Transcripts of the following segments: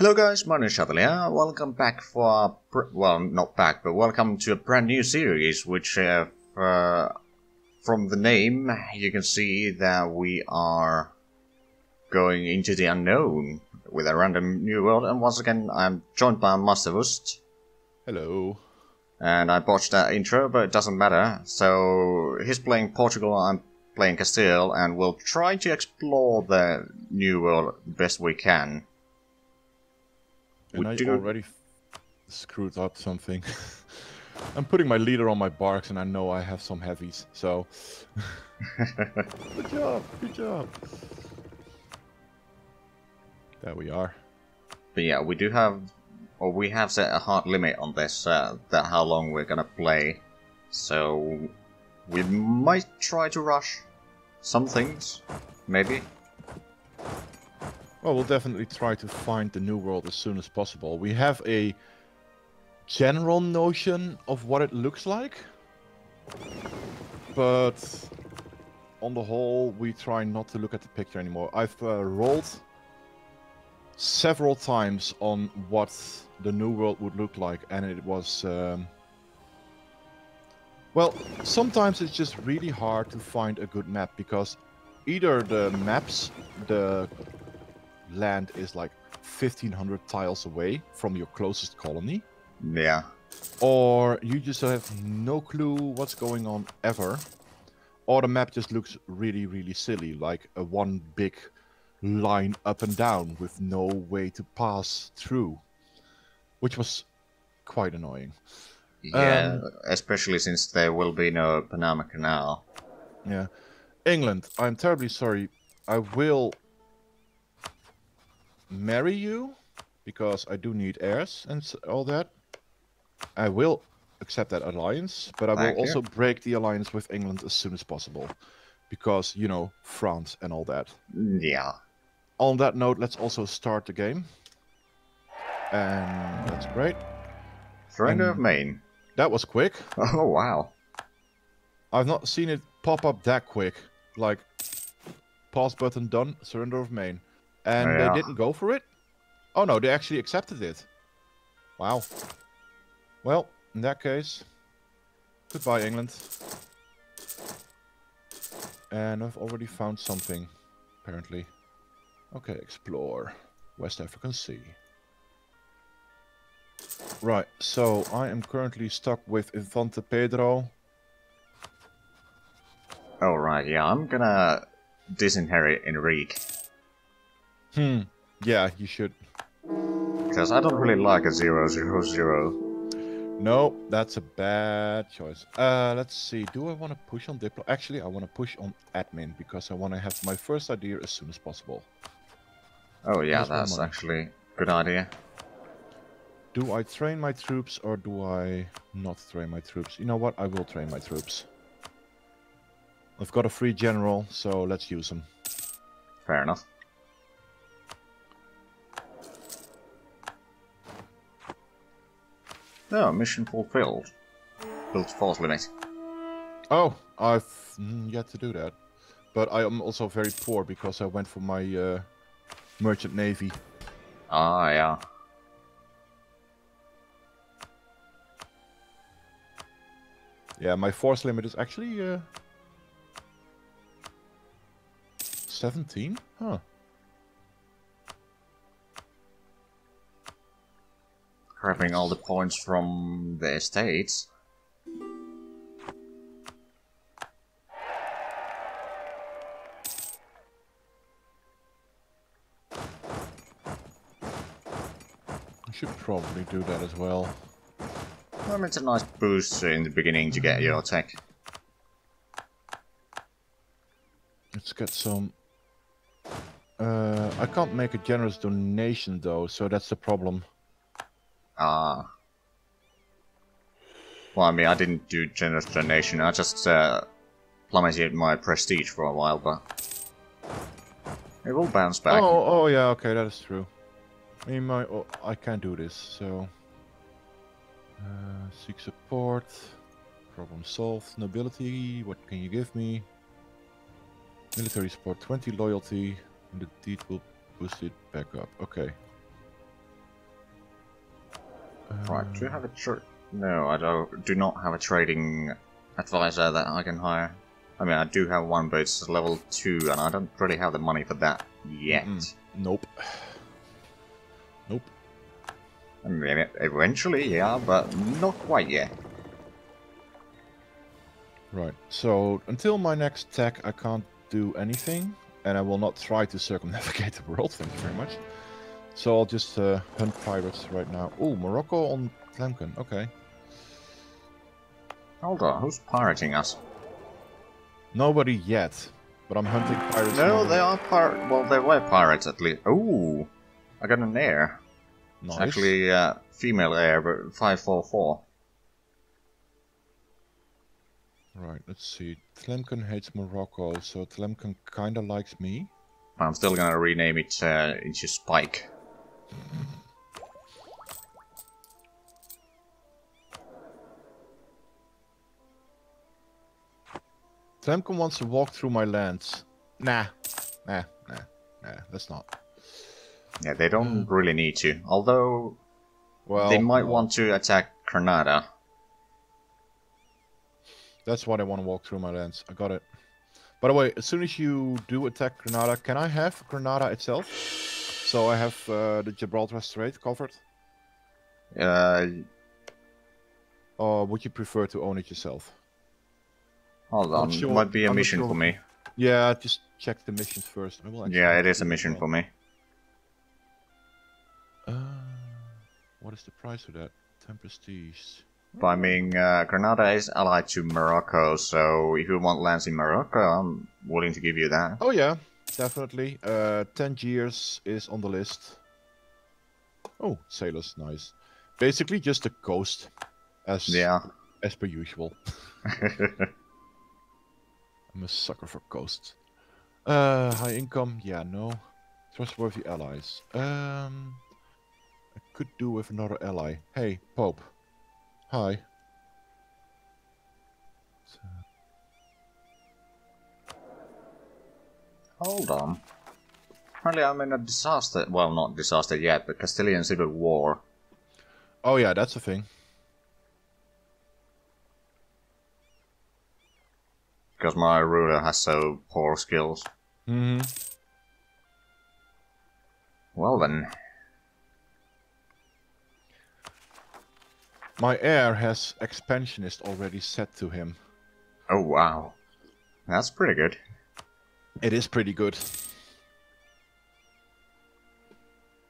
Hello guys, my name is Zhatelier. Welcome back for, well, not back, but welcome to a brand new series, which, uh, uh, from the name, you can see that we are going into the unknown with a random new world. And once again, I'm joined by Mus Tewoest, Hello. and I botched that intro, but it doesn't matter. So he's playing Portugal, I'm playing Castile, and we'll try to explore the new world the best we can. And We I do- already screwed up something. I'm putting my leader on my barks and I know I have some heavies, so... good job, good job. There we are. But yeah, we do have, or we have set a hard limit on this, uh, that how long we're gonna play. So we might try to rush some things, maybe. Well, we'll definitely try to find the new world as soon as possible. We have a general notion of what it looks like, but on the whole, we try not to look at the picture anymore. I've uh, rolled several times on what the new world would look like, and it was. Um, well, sometimes it's just really hard to find a good map because either the maps, the land is like 1500 tiles away from your closest colony, Yeah. or you just have no clue what's going on ever, or the map just looks really, really silly, like a one big line up and down with no way to pass through, which was quite annoying. Yeah, Um, especially since there will be no Panama Canal. Yeah. England, I'm terribly sorry. I will marry you because I do need heirs and all that. I will accept that alliance, but I will also break the alliance with England as soon as possible because, you know, France and all that. Yeah. On that note, let's also start the game. And that's great. Surrender of Maine. That was quick. Oh wow. I've not seen it pop up that quick. Like, pause button done, surrender of Maine. And Yeah. they didn't go for it? Oh no, they actually accepted it. Wow. Well, in that case, goodbye, England. And I've already found something, apparently. Okay, explore. West African Sea. Right, so I am currently stuck with Infante Pedro. Oh right, yeah, I'm gonna disinherit Enrique. Hmm. Yeah, you should. Because I don't really like a zero zero zero. No, that's a bad choice. Uh, let's see. Do I want to push on Diplo? Actually, I want to push on admin because I want to have my first idea as soon as possible. Oh yeah, that's actually a good idea. Do I train my troops or do I not train my troops? You know what? I will train my troops. I've got a free general, so let's use him. Fair enough. No, mission fulfilled. Built force limit. Oh, I've mm, yet to do that. But I am also very poor because I went for my uh, merchant navy. Ah, yeah. Yeah, my force limit is actually uh, 17? Huh. Grabbing all the points from the estates. I should probably do that as well. Well, it's a nice boost in the beginning to get your attack. Let's get some... Uh, I can't make a generous donation though, so that's the problem. Ah. Well, I mean, I didn't do generous donation. I just uh, plummeted my prestige for a while, but it will bounce back. Oh, oh yeah, okay, that is true. I mean, my, oh, I can't do this, so... Uh, seek support. Problem solved. Nobility, what can you give me? Military support, 20 loyalty, and the deed will boost it back up. Okay. Um, right, do you have a tr- No, I don't. Do not have a trading advisor that I can hire. I mean, I do have one, but it's level two, and I don't really have the money for that yet. Mm-mm. Nope. Nope. I mean, eventually, yeah, but not quite yet. Right. So until my next tech, I can't do anything, and I will not try to circumnavigate the world. Thank you very much. So I'll just uh, hunt pirates right now. Oh, Morocco on Tlemcen. Okay. Hold on, who's pirating us? Nobody yet, but I'm hunting pirates. No, they are pir- Well, they were pirates at least. Ooh, I got an heir. Nice. It's actually uh, female heir, but five four four. Right. Let's see. Tlemcen hates Morocco, so Tlemcen kinda likes me. I'm still gonna rename it uh, into Spike. Tlemcen wants to walk through my lands. Nah. Nah. Nah. Nah. That's not. Yeah, they don't hmm. really need to. Although Well, they might no. want to attack Granada. That's why they want to walk through my lands. I got it. By the way, as soon as you do attack Granada, can I have Granada itself? So I have uh, the Gibraltar Strait covered? Uh, Or would you prefer to own it yourself? hold on, sure- might be a I'm mission sure. for me. Yeah, just check the missions first. I will Yeah, it is a mission for me. Uh, what is the price for that? 10 prestige. But I mean, uh, Granada is allied to Morocco, so if you want lands in Morocco, I'm willing to give you that. Oh yeah, definitely. Uh, Tangiers is on the list. Oh, sailors, nice. Basically just a coast, as Yeah. as per usual. I'm a sucker for coast. Uh, high income, yeah, no. Trustworthy allies. Um, I could do with another ally. Hey, Pope. Hi. Hold on. Apparently I'm in a disaster. Well, not disaster yet, but Castilian Civil War. Oh yeah, that's a thing. Because my ruler has so poor skills. hmm Well then. My heir has expansionist already set to him. Oh wow. That's pretty good. It is pretty good.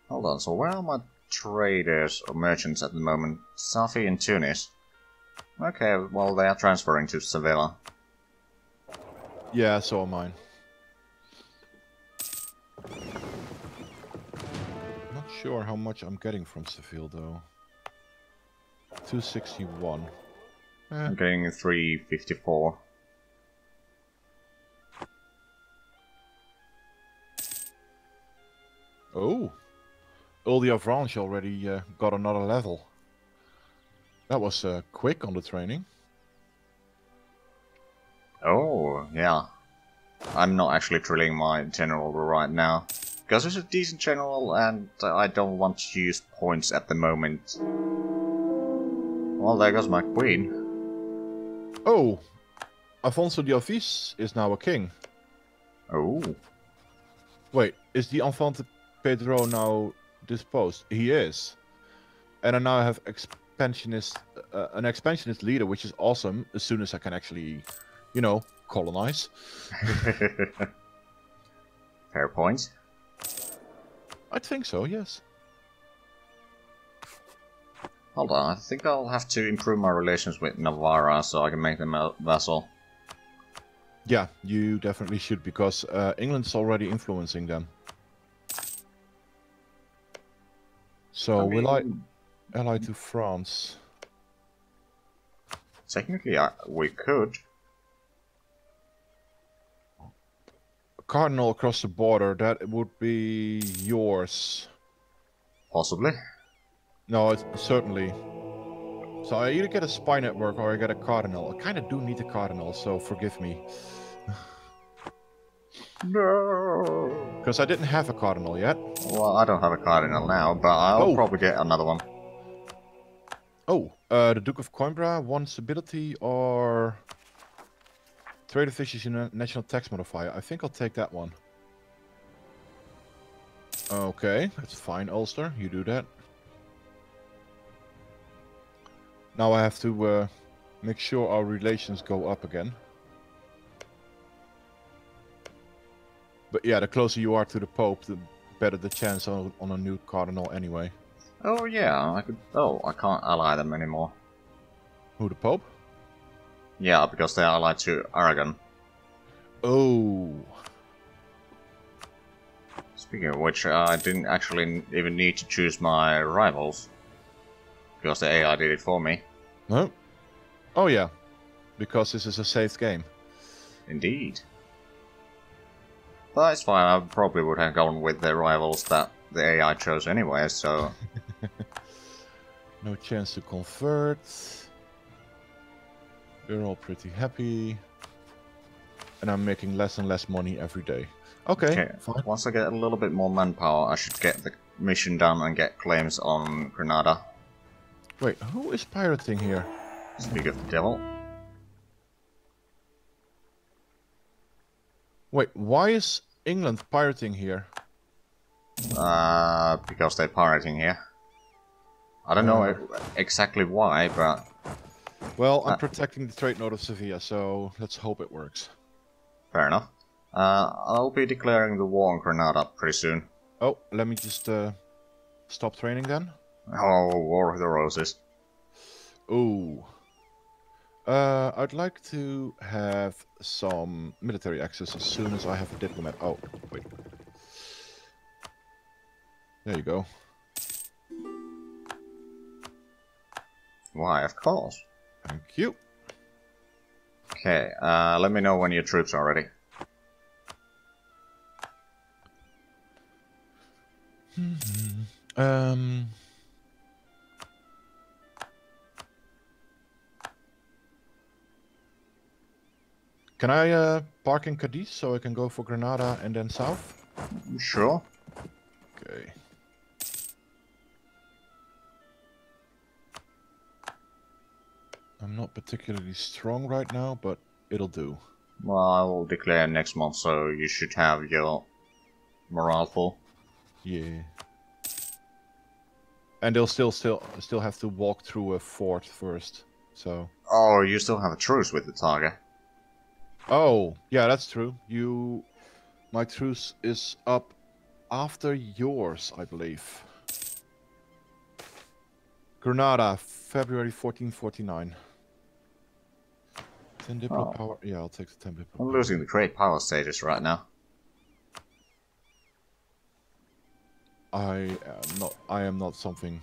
Hold on, so where are my traders or merchants at the moment? Safi and Tunis. Okay, well they are transferring to Sevilla. Yeah, so am mine. Not sure how much I'm getting from Seville though. 261. Eh, I'm getting 354. Oh, Earl de Avranches already uh, got another level. That was uh, quick on the training. Oh, yeah. I'm not actually drilling my general right now. Because it's a decent general and I don't want to use points at the moment. Well, there goes my queen. Oh, Alfonso de Alvis is now a king. Oh, Wait, is the Infante Pedro now disposed? He is. And I now have expansionist, uh, an expansionist leader, which is awesome. As soon as I can actually, you know, colonize. fair point. I think so. Yes. Hold on, I think I'll have to improve my relations with Navarra so I can make them a vassal. Yeah, you definitely should because uh, England's already influencing them. So will I mean, ally to hmm. France? Technically, I, we could. Cardinal across the border, that would be yours. Possibly. No, it's certainly. So I either get a spy network or I get a cardinal. I kind of do need a cardinal, so forgive me. No. Because I didn't have a cardinal yet. Well, I don't have a cardinal now, but I'll Oh. probably get another one. Oh, uh, the Duke of Coimbra wants ability or trade efficiency na- national tax modifier. I think I'll take that one. Okay, that's fine, Ulster. You do that. Now I have to uh, make sure our relations go up again. But yeah, the closer you are to the Pope, the better the chance on, on a new cardinal anyway. Oh yeah, I could. Oh, I can't ally them anymore. Who, the Pope? Yeah, because they are allied to Aragon. Oh. Speaking of which, I didn't actually even need to choose my rivals. Because the AI did it for me. No? Oh yeah, because this is a safe game. Indeed. But it's fine, I probably would have gone with the rivals that the AI chose anyway, so... No chance to convert. We're all pretty happy. And I'm making less and less money every day. Okay, Okay, fine. once I get a little bit more manpower, I should get the mission done and get claims on Granada. Wait, who is pirating here? Speak of the devil. Wait, why is England pirating here? Uh, because they're pirating here. I don't know Uh. exactly why, but Well, I'm Uh, protecting the trade node of Sevilla, so let's hope it works. fair enough. Uh, I'll be declaring the war on Granada pretty soon. Oh, let me just uh, stop training then. Oh, War of the Roses. Ooh. Uh, I'd like to have some military access as soon as I have a diplomat. Oh, wait. There you go. Why, of course. Thank you. Okay, uh, let me know when your troops are ready. Um. Can I uh, park in Cadiz so I can go for Granada and then south? Sure. Okay. I'm not particularly strong right now, but it'll do. Well, I will declare next month, so you should have your morale full. Yeah. And they'll still still still have to walk through a fort first. So. Oh, you still have a truce with the target. Oh, yeah, that's true. You, my truce is up after yours, I believe. Granada, February 1449. 10 diplo Oh. power. Yeah, I'll take the 10 diplo. I'm power. losing the great power status right now. I am not. I am not something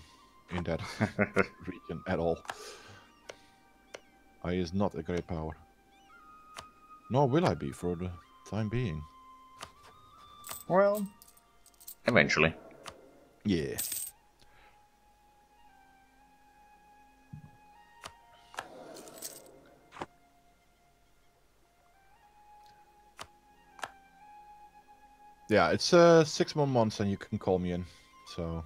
in that region at all. I is not a great power. Nor will I be for the time being. well, eventually. Yeah. Yeah, it's uh six more months and you can call me in. So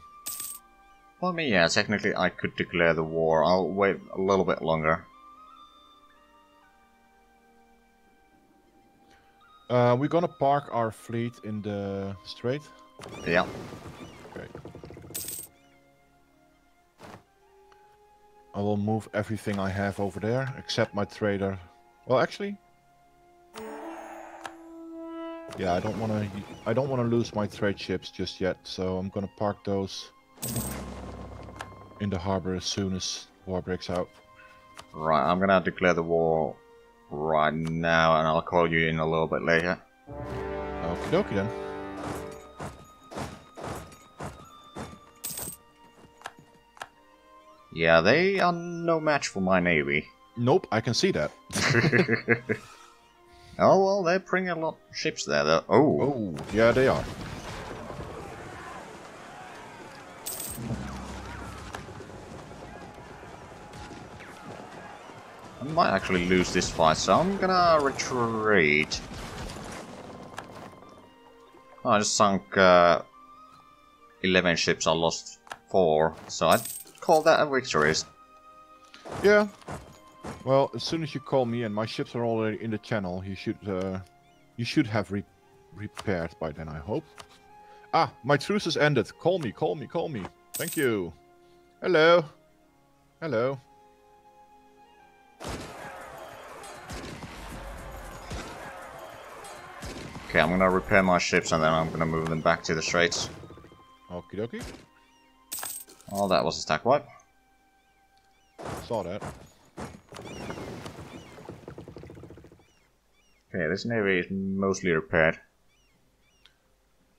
Well, I mean, yeah, technically I could declare the war. I'll wait a little bit longer. Uh we're gonna park our fleet in the strait. Yeah. Okay. I will move everything I have over there except my trader. Well, actually, yeah, I don't want to. I don't want to lose my trade ships just yet, so I'm gonna park those in the harbor as soon as war breaks out. Right, I'm gonna declare the war right now, and I'll call you in a little bit later. Okie dokie then. Yeah, they are no match for my navy. Nope, I can see that. oh well, they bring a lot of ships there. Though. Oh, Oh, yeah, they are. I might actually lose this fight, so I'm gonna retreat. Oh, I just sunk uh, 11 ships, I lost 4, so I'd call that a victory. Yeah. Well, as soon as you call me and my ships are already in the channel, you should uh, you should have re repaired by then, I hope. Ah, my truce has ended. Call me, call me, call me. Thank you. Hello. Hello. Okay, I'm gonna repair my ships and then I'm gonna move them back to the straits. Okie dokie. Oh, that was a stack wipe. Saw that. Okay, this navy is mostly repaired.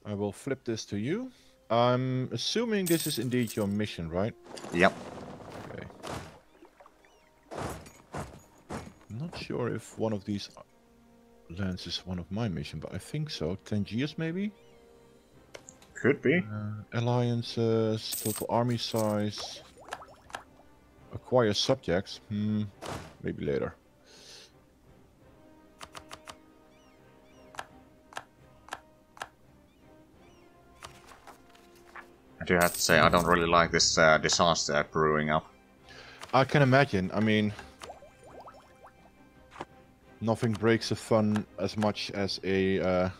I will flip this to you. I'm assuming this is indeed your mission, right? Yep. Okay. I'm not sure if one of these lands is one of my mission, but I think so. Tangiers, maybe? Could be. Uh, alliances, total army size. Acquire subjects. Hmm, maybe later. I do have to say, I don't really like this uh, disaster brewing up. I can imagine. I mean, nothing breaks the fun as much as a uh,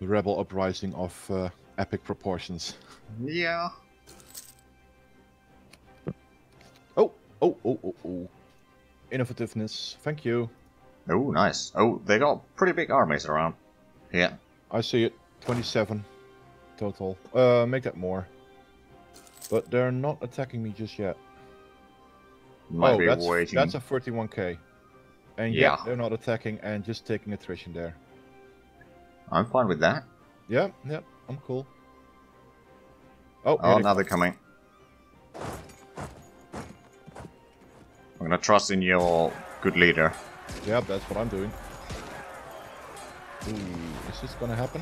rebel uprising of uh, epic proportions. Yeah. Oh, oh, oh, oh, oh. Innovativeness. Thank you. Oh, nice. Oh, they got pretty big armies around. Yeah. I see it. 27 total. Uh, make that more. But they're not attacking me just yet. Might oh, be that's, waiting. that's a 31k. And Yeah. they're not attacking and just taking attrition there. I'm fine with that. Yeah, yeah, I'm cool. Oh, Oh, now they're coming. I'm gonna trust in your good leader. Yeah, that's what I'm doing. Ooh, is this gonna happen?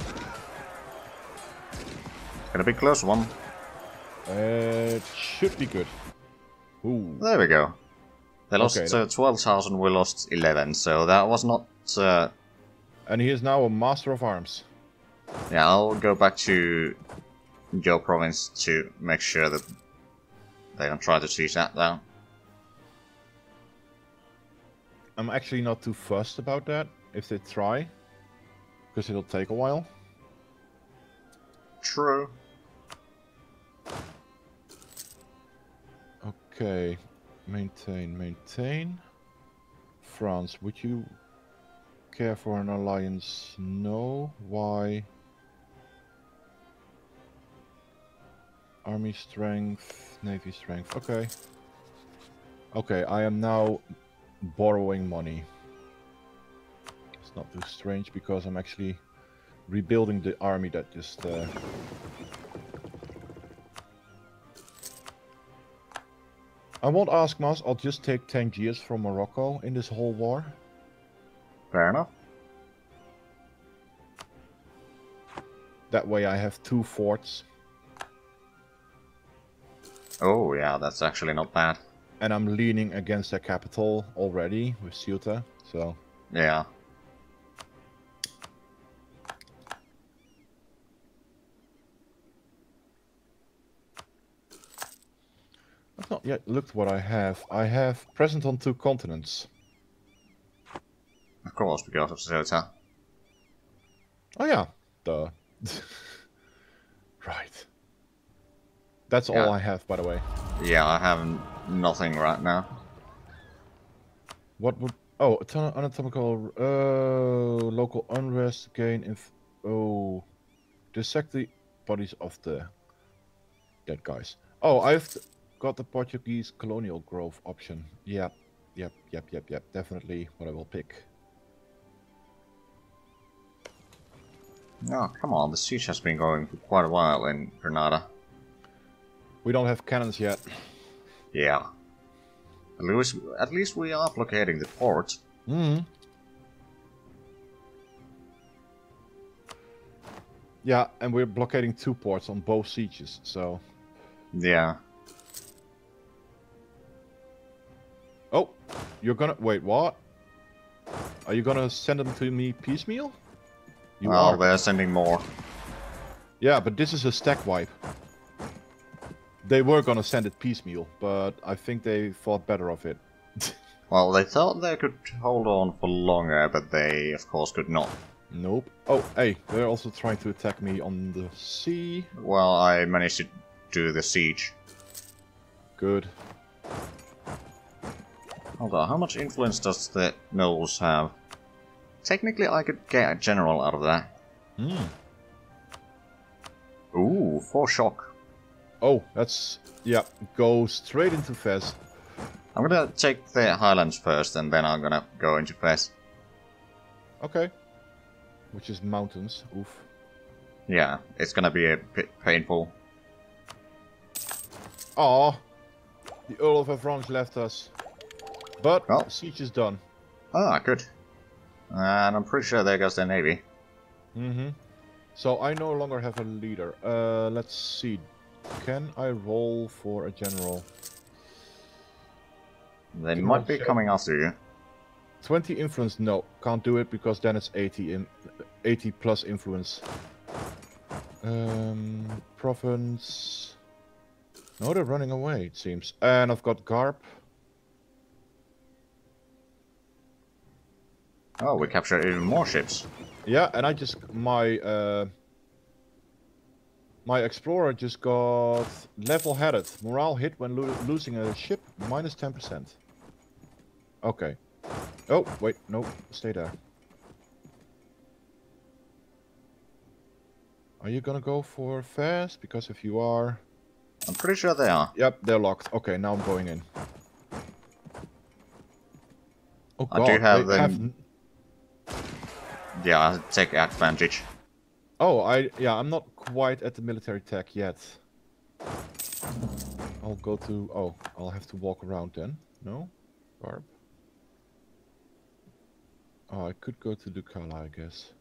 Gonna be a close one. Uh, it should be good. Ooh. There we go. They lost Okay, uh, 12,000, we lost 11, so that was not... Uh, And he is now a master of arms. yeah, I'll go back to your province to make sure that they don't try to seize that down. I'm actually not too fussed about that, if they try. Because it'll take a while. True. Okay, maintain, maintain. France, would you care for an alliance? No. Why? Army strength, navy strength. Okay. Okay, I am now borrowing money. It's not too strange because I'm actually rebuilding the army that just uh, I won't ask Mus, I'll just take Tangiers from Morocco in this whole war. Fair enough. That way I have two forts Oh, yeah, that's actually not bad. and I'm leaning against their capital already with Ceuta, so Yeah. Not yet looked what I have. I have present on two continents. Of course, because of Ceuta. Oh yeah, duh. right. That's Yeah. all I have, by the way. Yeah, I have nothing right now. What would... Oh, ato- anatomical... Uh, local unrest, gain... Inf oh... Dissect the bodies of the dead guys. Oh, I've got the Portuguese colonial growth option. Yep, yep, yep, yep, yep. Definitely what I will pick. Oh, come on, the siege has been going for quite a while in Granada. We don't have cannons yet. Yeah. At least, at least we are blockading the port. hmm Yeah, and we're blockading two ports on both sieges, so... Yeah. Oh, you're gonna... Wait, what? Are you gonna send them to me piecemeal? You well, are. they're sending more. Yeah, but this is a stack wipe. They were gonna send it piecemeal, but I think they thought better of it. Well, they thought they could hold on for longer, but they, of course, could not. Nope. Oh, hey, they're also trying to attack me on the sea. Well, I managed to do the siege. Good. Hold on, how much influence does the Knolls have? Technically, I could get a general out of that. Hmm. Ooh, four shock. Oh, that's yeah. Go straight into Fez. I'm gonna take the Highlands first, and then I'm gonna go into Fez. Okay. Which is mountains. Oof. Yeah, it's gonna be a bit painful. Aw. The Earl of Avranches left us. But Oh. siege is done. Ah, good. And I'm pretty sure there goes their navy. Mm-hmm. So I no longer have a leader. Uh, let's see. Can I roll for a general? They might be coming after you. 20 influence, no. Can't do it because then it's 80 in 80 plus influence. Um, province. No, they're running away, it seems. And I've got Garb. Oh, we captured even more ships. Yeah, and I just my uh my explorer just got level-headed. Morale hit when lo losing a ship minus 10%. Okay. Oh, wait, no, stay there. Are you gonna go for Fez? Because if you are... I'm pretty sure they are. Yep, they're locked. Okay, now I'm going in. Oh I do have them- Yeah, I'll take advantage. Oh, I yeah, I'm not quite at the military tech yet. I'll go to oh, I'll have to walk around then. No? Barb. Oh, I could go to Ducala, I guess.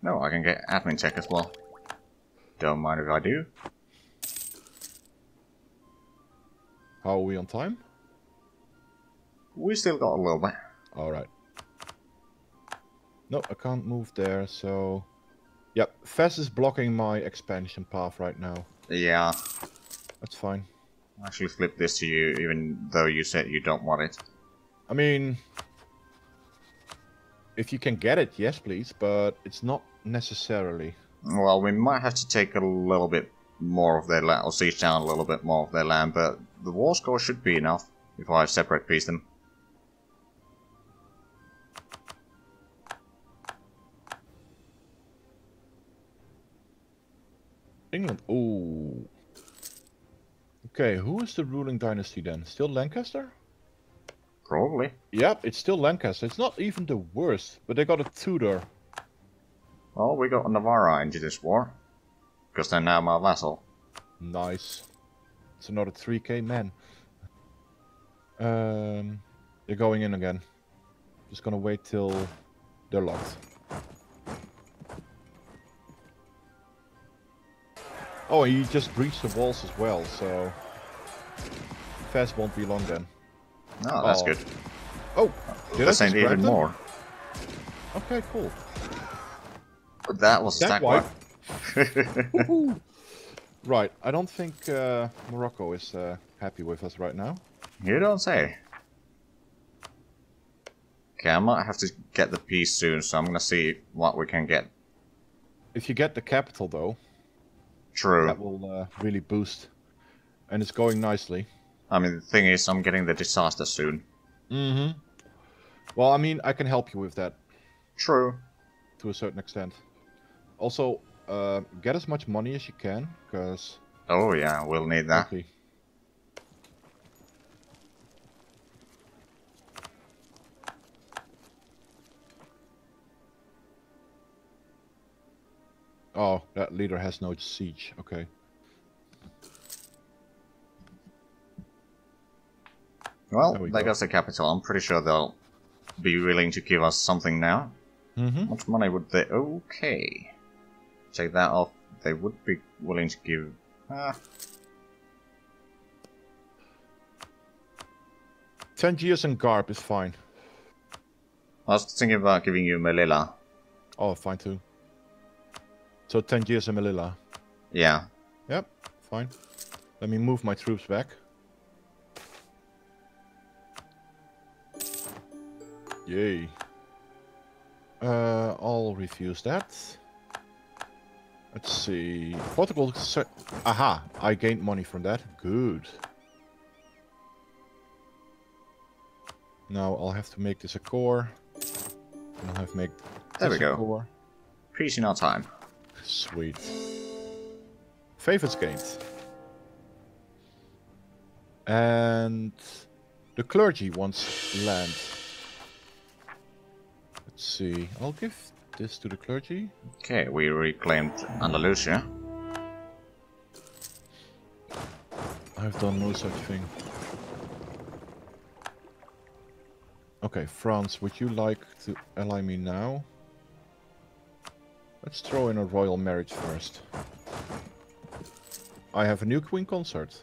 No, I can get admin tech as well. Don't mind if I do. How are we on time? We still got a little bit. Alright. No, I can't move there, so Yep, Fez is blocking my expansion path right now. Yeah, That's fine. I'll actually flip this to you, even though you said you don't want it. I mean, if you can get it, yes, please, but it's not necessarily. Well, we might have to take a little bit more of their land, or siege down a little bit more of their land, but the war score should be enough if I separate piece them. England. Ooh. Okay, who is the ruling dynasty then? Still Lancaster? Probably. Yep, it's still Lancaster. It's not even the worst, but they got a Tudor. Well, we got Navarra into this war. Because they're now my vassal. Nice. It's another 3k man. Um, they're going in again. Just gonna wait till they're locked. Oh, he just breached the walls as well, so Fez won't be long then. Oh, that's Oh. good. Oh, did That's I ain't just even them? more. Okay, cool. But that was Stack stack wipe. wipe. Right, I don't think uh, Morocco is uh, happy with us right now. you don't say. Okay, I might have to get the piece soon, so I'm gonna see what we can get. If you get the capital though, True. that will uh, really boost. And it's going nicely. I mean, the thing is, I'm getting the disaster soon. Mm-hmm. Well, I mean, I can help you with that True. to a certain extent. Also, uh, get as much money as you can, because... Oh yeah, we'll need that. Oh, that leader has no siege. Okay. Well, we there go. goes the capital. I'm pretty sure they'll be willing to give us something now. Mm-hmm. How much money would they? Okay. Take that off. They would be willing to give. Ah, Tangiers and Garb is fine. I was thinking about giving you Melilla. Oh, fine too. So 10 years in Melilla. Yeah. Yep, fine. Let me move my troops back. Yay. Uh, I'll refuse that. Let's see. Portugal. Aha! I gained money from that. Good. Now I'll have to make this a core. And I'll have to make there we this a go. core. Peace in our time. Sweet. Favorites gained. And the clergy wants land. Let's see. I'll give this to the clergy. Okay, we reclaimed Andalusia. I've done no such thing. Okay, France, would you like to ally me now? Let's throw in a royal marriage first. I have a new queen consort.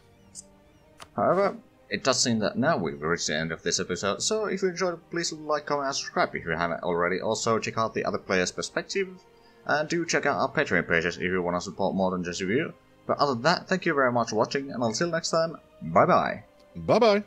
However, it does seem that now we've reached the end of this episode, so if you enjoyed it, please like, comment, and subscribe if you haven't already. Also, check out the other players' perspective, and do check out our Patreon pages if you want to support more than just a view. But other than that, thank you very much for watching, and until next time, bye bye. Bye bye!